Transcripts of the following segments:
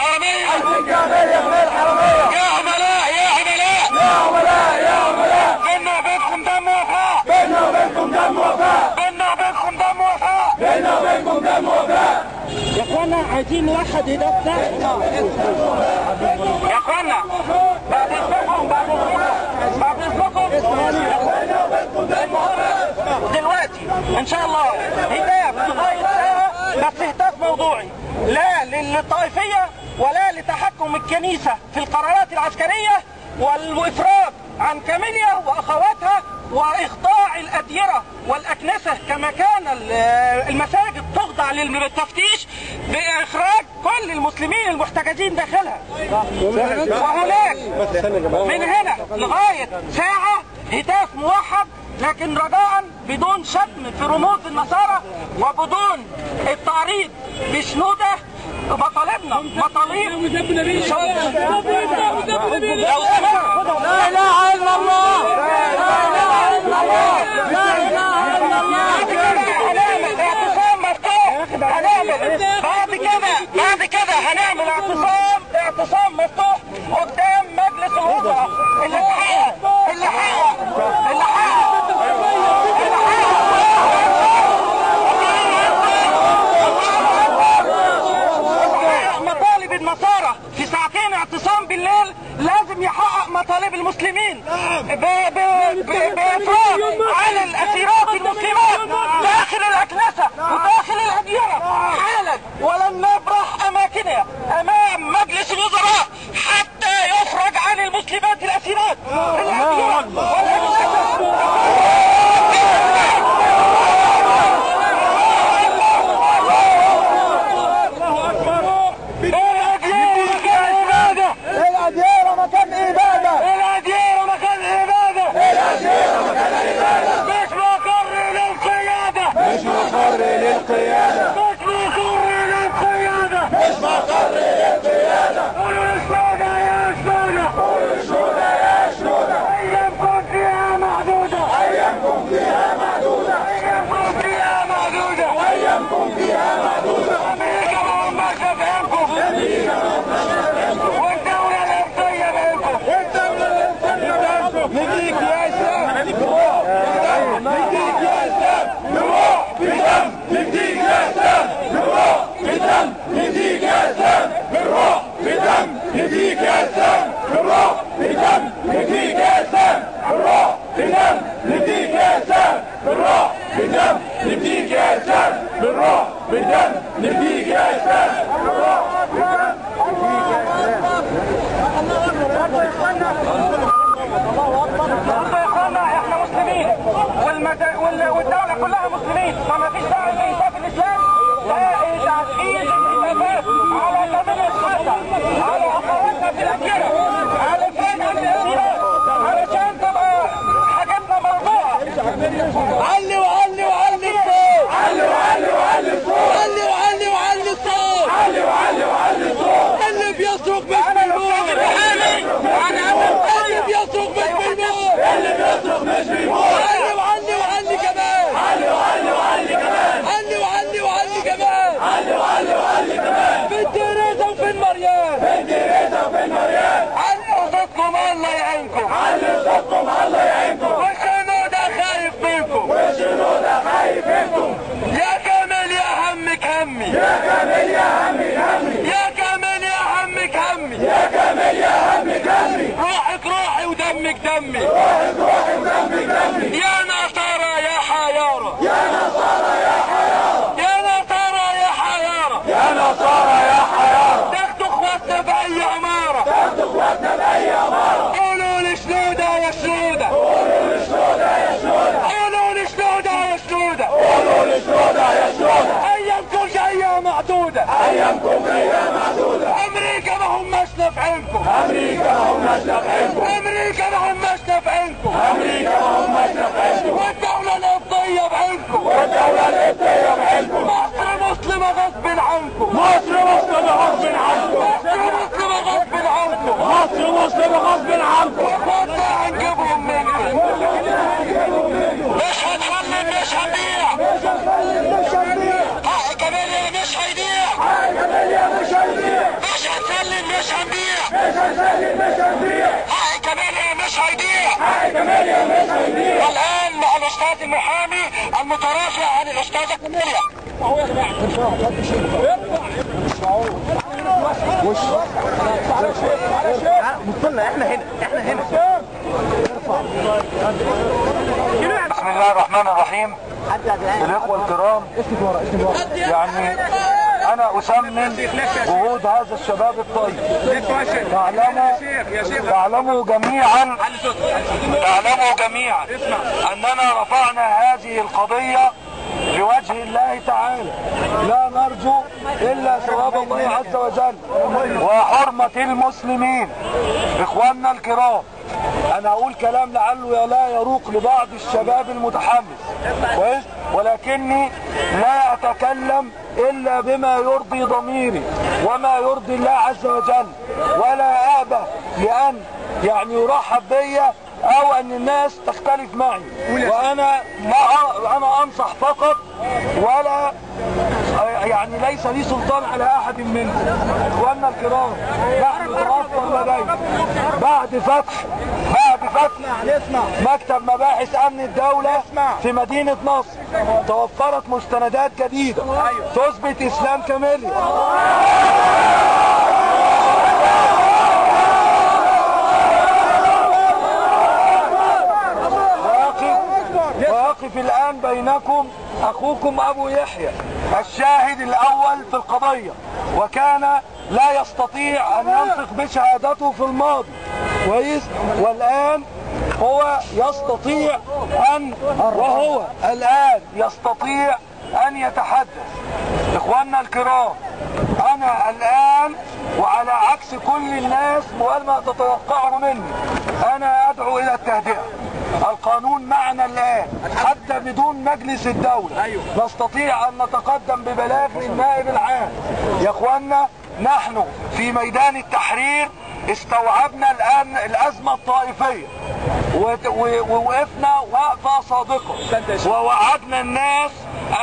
عايزين كاميليا من الحرامية يا عملاء يا عملاء. يا عملاء يا عملاء. بينا وبينكم دم وفاء. بيننا وبينكم دم وفاء. بينا وبينكم دم وفاء. بيننا وبينكم دم وفاء. يا إخوانا عايزين نوحد هدفنا يا إخوانا بعد اذنكم بعد اذنكم بعد اذنكم دلوقتي إن شاء الله هتاف لغايه ساعه بس هتاف موضوعي. لا. للطائفية ولا لتحكم الكنيسة في القرارات العسكرية والافراج عن كاميليا وأخواتها وإخضاع الأديرة والأكنسة كما كان ال- المساجد تخضع للتفتيش بإخراج كل المسلمين المحتجزين داخلها. وهناك من هنا لغاية ساعة هتاف موحد لكن رجاء بدون شتم في رموز النصارى وبدون التعريض بشنوده مطالبنا مطالب لو لا اله الا الله لا اله الا الله لا اله الا الله هنعمل بعد كده بعد كده هنعمل اعتصام اعتصام مفتوح قدام مجلس الوزراء اللي قولوا للشهداء يا شهداء قولوا لشنودة يا شنودة قولوا للشهداء يا شهداء أيامكم جاية معدودة. أيامكم أيام معدودة أمريكا ما هماش نافعينكم أمريكا ما هماش نافعينكم أمريكا ما هماش نافعينكم أمريكا ما هماش نافعينكم والدولة القبطية بعينكم والدولة القبطية بعينكم مصر مسلمة غصب عنكم. مصر مسلمة غصب عنكم. مصر مسلمة غصب عنكم. مصر مسلمة غصب مش المترافع عن الأستاذة كماليا بسم الله الرحمن الرحيم. الإخوة الكرام يعني أنا اسمن جهود هذا الشباب الطيب. تعلموا تعلموا جميعا تعلموا جميعا أننا رفعنا هذه القضية لوجه الله تعالى. لا نرجو إلا ثواب الله عز وجل وحرمة المسلمين. إخواننا الكرام أنا أقول كلام لعله لا يروق لبعض الشباب المتحمس. كويس؟ ولكني لا أتكلم إلا بما يرضي ضميري وما يرضي الله عز وجل. ولا ابه لأن يعني يرحب بيا أو أن الناس تختلف معي. وأنا لا أنا أنصح فقط ولا يعني ليس لي سلطان على أحد منكم. اخواننا الكرام نحن توفر لدينا بعد فتح بعد فتح مكتب مباحث أمن الدولة في مدينة نصر. توفرت مستندات جديدة. تثبت إسلام كاملي واقف الآن بينكم أخوكم أبو يحيى الشاهد الأول في القضية وكان لا يستطيع أن ينطق بشهادته في الماضي. كويس؟ والآن هو يستطيع أن وهو الآن يستطيع أن يتحدث. إخواننا الكرام أنا الآن وعلى عكس كل الناس وما تتوقعه مني أنا أدعو إلى التهدئة. القانون معنا الآن حتى بدون مجلس الدولة. نستطيع أن نتقدم ببلاغ للنائب العام. يا اخوانا نحن في ميدان التحرير استوعبنا الآن الأزمة الطائفية. ووقفنا وقفة صادقة. ووعدنا الناس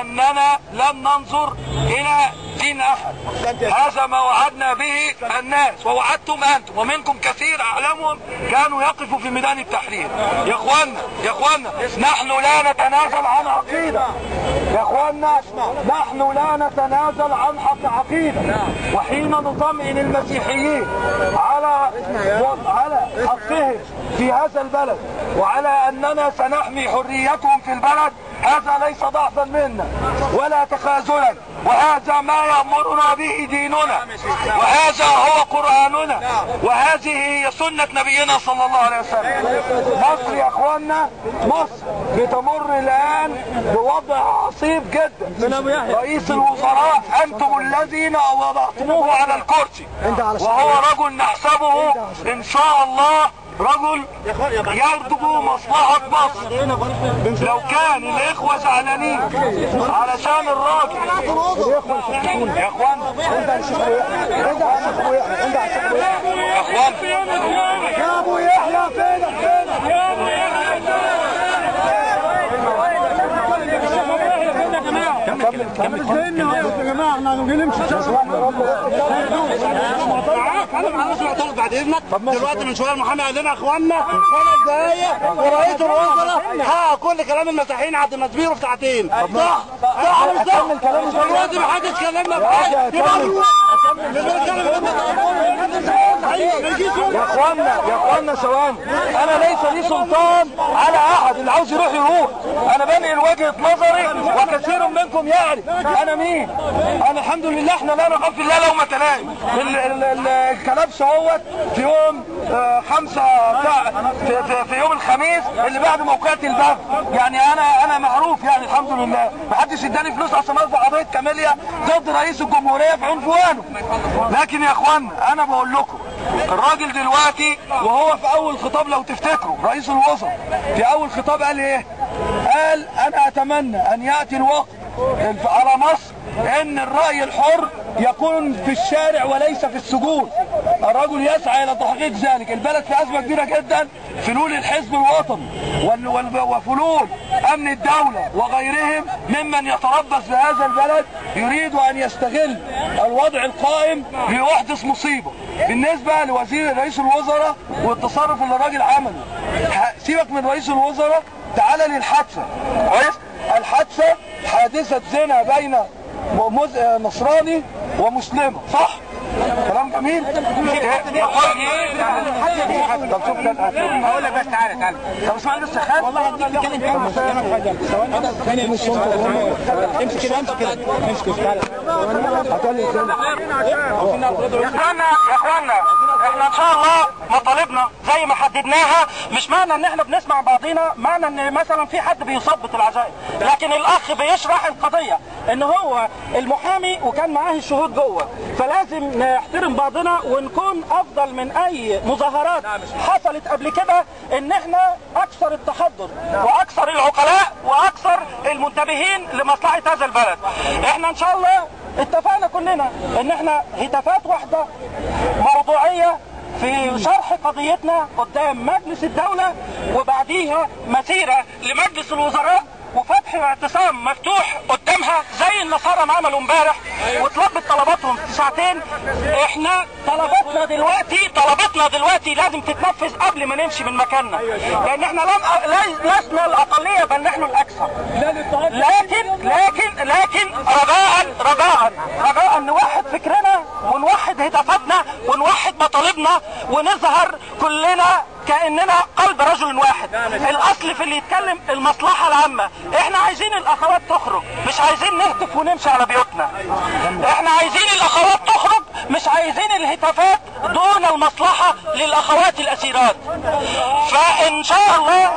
أننا لن ننظر إلى دين أحد. هذا ما وعدنا به الناس. ووعدتم أنتم. ومنكم كثير أعلمهم كانوا يقفوا في ميدان التحرير. يا اخوانا يا اخوانا نحن لا نتنازل عن عقيدة. يا اخوانا نحن لا نتنازل عن حق عقيدة. وحين نطمئن المسيحيين؟ على على حقهم في هذا البلد وعلى أننا سنحمي حريتهم في البلد هذا ليس ضعفا منا ولا تخاذلا. وهذا ما يأمرنا به ديننا. وهذا هو قرآننا. وهذه هي سنة نبينا صلى الله عليه وسلم. مصر يا اخوانا مصر بتمر الآن بوضع عصيب جدا. رئيس الوزراء أنتم الذين وضعتموه على الكرسي. وهو رجل نحسبه إن شاء الله رجل يرجو مصلحة مصر. لو كان الإخوة زعلانين. علشان الراجل. يا إخوان. يا إخوان. يا أبو يحيى فينك فينك يا ابو كمل كمل كمل يا جماعة إحنا نمشي بعد إذنك. دلوقتي من شوية المحامي قال لنا اخواننا خمس دقايق ورئيس الوزراء حقق كل كلام المسيحيين عبد المسبير في ساعتين صح صح ولا مش صح؟ دلوقتي ما حدش كلمنا في حاجة. يا أخوانا يا أخوانا ثواني أنا ليس لي سلطان على أحد اللي عاوز يروح يروح أنا بنقل وجهه نظري وكثير منكم يعرف أنا مين؟ أنا الحمد لله إحنا لا نخاف الله لومة لائم ال- ال- ال- الكلبش اهوت في يوم آه، خمسة في, في, في يوم الخميس اللي بعد موقعة الباب. يعني أنا أنا معروف يعني الحمد لله. ما حدش اداني فلوس عشان أرفع قضية كاميليا ضد رئيس الجمهورية في عنفوانه. لكن يا اخوانا أنا بقول لكم الراجل دلوقتي وهو في أول خطاب لو تفتكروا رئيس الوزراء في أول خطاب قال إيه؟ قال أنا أتمنى أن يأتي الوقت على مصر إن الرأي الحر يكون في الشارع وليس في السجون. الرجل يسعى إلى تحقيق ذلك. البلد في أزمة كبيرة جدا فلول الحزب الوطني وفلول أمن الدولة وغيرهم ممن يتربص بهذا البلد يريد أن يستغل الوضع القائم ليحدث مصيبة. بالنسبة لوزير رئيس الوزراء والتصرف اللي الراجل عمله سيبك من رئيس الوزراء تعالى للحادثة. كويس الحادثة حادثة زنا بين آه، كلام جميل طب شوف كان أقول لك بس تعالى تعالى طب اسمعني بس يا خالد والله هديك تتكلم امسك كده امسك كده امسك كده تعالى يا اخوانا يا اخوانا إحنا ان شاء الله مطالبنا زي ما حددناها. مش معنى إن إحنا بنسمع بعضينا معنى إن مثلا في حد بيثبت العزائم لكن الأخ بيشرح القضية إن هو المحامي وكان معاه الشهود جوه. فلازم نحترم بعضنا ونكون أفضل من أي مظاهرات حصلت قبل كده إن إحنا أكثر التحضر وأكثر العقلاء وأكثر المنتبهين لمصلحة هذا البلد. إحنا إن شاء الله اتفقنا كلنا إن إحنا هتافات واحدة موضوعية في شرح قضيتنا قدام مجلس الدولة وبعديها مسيرة لمجلس الوزراء وفتح اعتصام مفتوح قدامها زي النصارى ما عملوا امبارح وطلبت طلباتهم في ساعتين. إحنا طلباتنا دلوقتي طلباتنا دلوقتي لازم تتنفذ قبل ما نمشي من مكاننا. لأن إحنا لم لسنا الأقلية بل نحن الأكثر. لكن لكن لكن رجاء رجاء. رجاء نوحد فكرنا ونوحد هدفاتنا ونوحد مطالبنا ونظهر كلنا كأننا قلب رجل واحد. الأصل في اللي يتكلم المصلحة العامة. إحنا عايزين الأخوات تخرج مش عايزين نهتف ونمشي على بيوتنا. إحنا عايزين الأخوات تخرج مش عايزين الهتافات دون المصلحة للأخوات الأسيرات. فإن شاء الله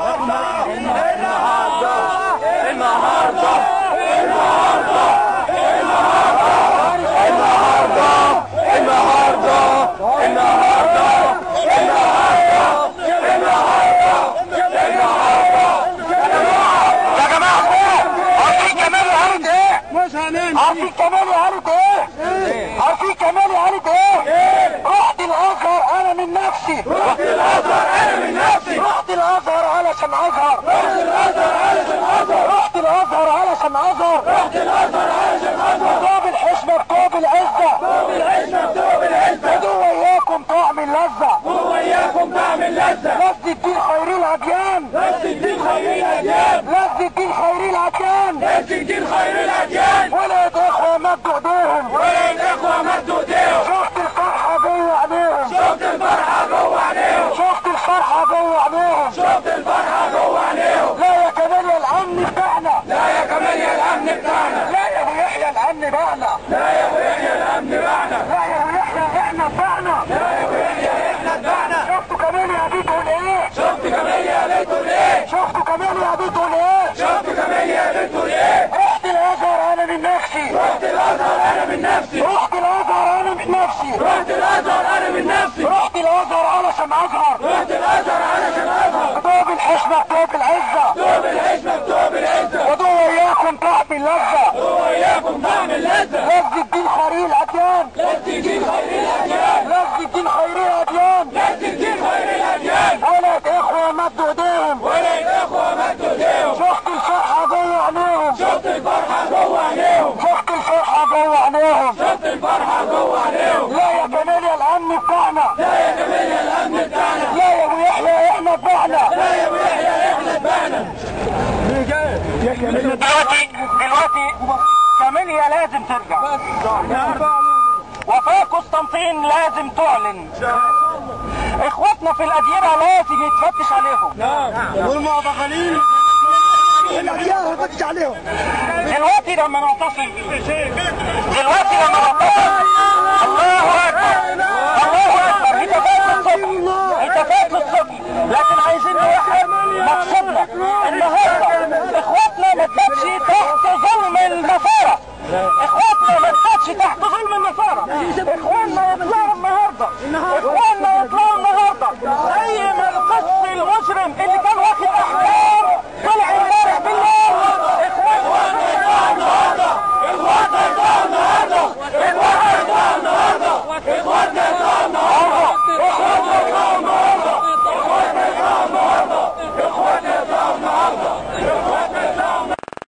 يا جماعة عارفين كمال وعارف إيه عارفين كمال وعارف إيه عارفين كمال وعارف إيه رحت الازهر أنا من نفسي رحت الازهر أنا من نفسي رحت الازهر علشان ازهر رحت الازهر علشان ازهر رحت الازهر علشان ازهر رحت الازهر علشان ازهر طوب الحشمه بطوب العزه طوب الحشمه بطوب العزه ودو وياكم طعم اللذه ودو وياكم طعم اللذه لذ الدين خير الاديان لذ الدين خير الاديان لذ الدين خير الاديان لذ الدين خير الاديان ولا اخوه مدوا ايديهم ولا الاخوه مدوا ايديهم شفت الفرحه جوه عينيهم شفت الفرحه جوه عينيهم شفت الفرحه جوه عينيهم شفت الفرحه جوه عينيهم لا يا كمال يا الامن بتاعنا لا يا كمال يا الامن بتاعنا لا يا ابو يحيى الامن بتاعنا لا يا ابو يحيى الامن بتاعنا لا يا ابو يحيى إحنا بتاعنا لا يا ابو يحيى إحنا بتاعنا شفتوا كمال يا ابي تقول إيه شفتوا كمال يا ابي تقول إيه شفتوا كمال يا ابي تقول إيه شفتوا كمال يا ابي تقول إيه رحت الازهر أنا من نفسي رحت الازهر أنا من نفسي. رحت الازهر أنا من نفسي. رحت الازهر أنا من نفسي. رحت الازهر علشان أزهر. رحت الازهر علشان أزهر. طوب الحشمة طوب العزة. طوب الحشمة طوب العزة. ودو وياكم طعم اللذة. ودو وياكم طعم اللذة. لذ الدين خير الاديان لذ دلوقتي دلوقتي كاميليا لازم ترجع. وفاة قسطنطين لازم تعلن. إخواتنا في الاديرة لازم يتفتش عليهم. والمعتقلين عليهم. دلوقتي لما نعتصم. دلوقتي لما نعتصم. الله أكبر. الله أكبر. هتافات الصبح. هتافات الصبح. لكن عايزين نوحد مقصودنا النهارده إخواتنا ما تباتش تحت ظلم النصارى. إخواتنا ما تباتش تحت ظلم النصارى. إخواننا يطلعوا النهارده.